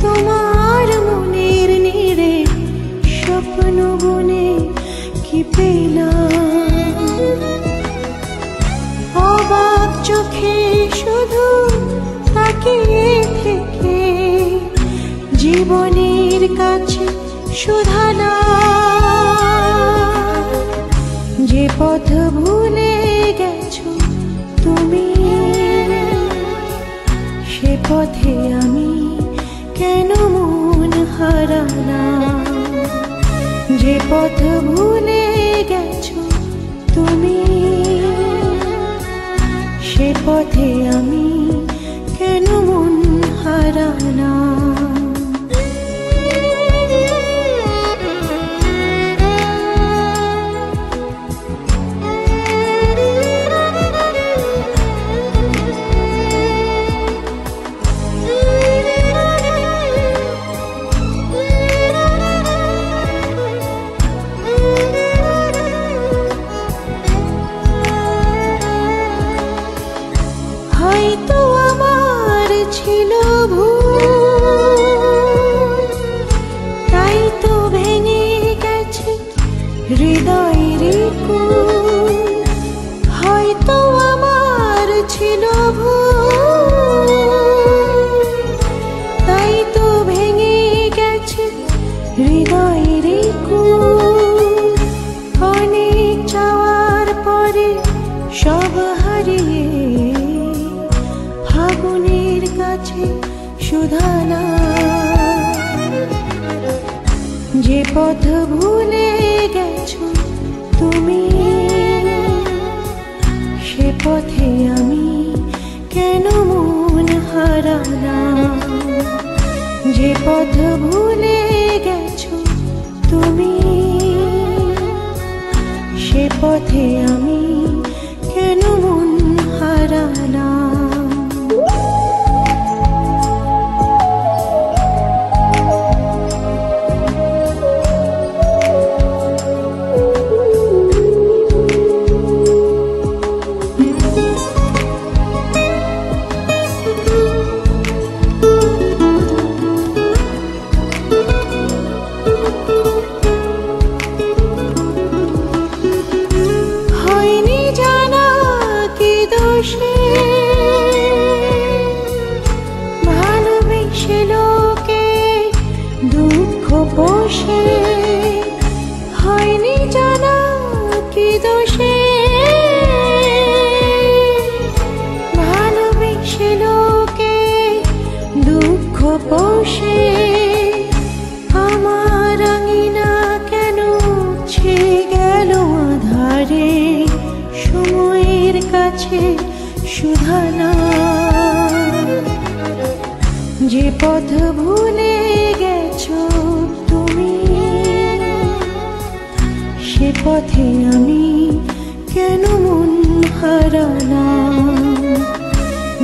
তোমার মনের নেড়ে স্বপ্ন গুনে অবাক চোখে শুধু তাকে থেকে জীবনের কাছে শোধানা যে পথ তুমি, সে পথে আমি কেন মন হারানা? যে পথ ভুলে গেছো তুমি সে পথে আমি সুধানা যে পথ ভুলে গেছো তুমি, সে পথে আমি কেন মন হারানা যে পথ ভুলে দুঃখ আমার আঙিনা কেন ছে গেল আধারে? সময়ের কাছে সুধানা যে পথ ভুলে গেছো তুমি, সে পথে আমি কেন মন হারানা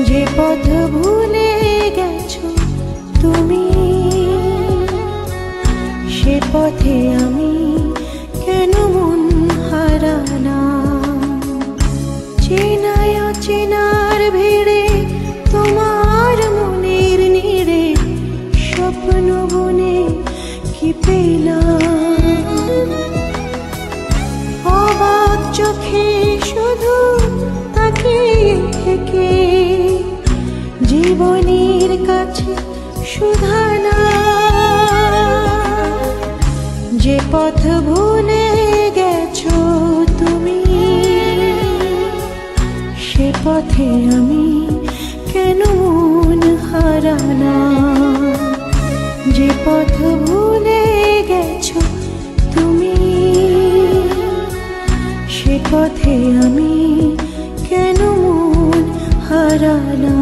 যে পথ ভুলে তুমি। সে পথে আমি কেন মন হারানা? চেনায় অচেনার ভিড়ে তোমার মনের নিড়ে স্বপ্ন বনে কি পেলাম? অবাক চোখে শুধু তাকে থেকে জীবনের কাছে সুধানা। যে পথ ভুলে গেছো তুমি, সে পথে আমি কেন হারানা? যে পথ ভুলে গেছো তুমি, সে পথে আমি কেন হারানা?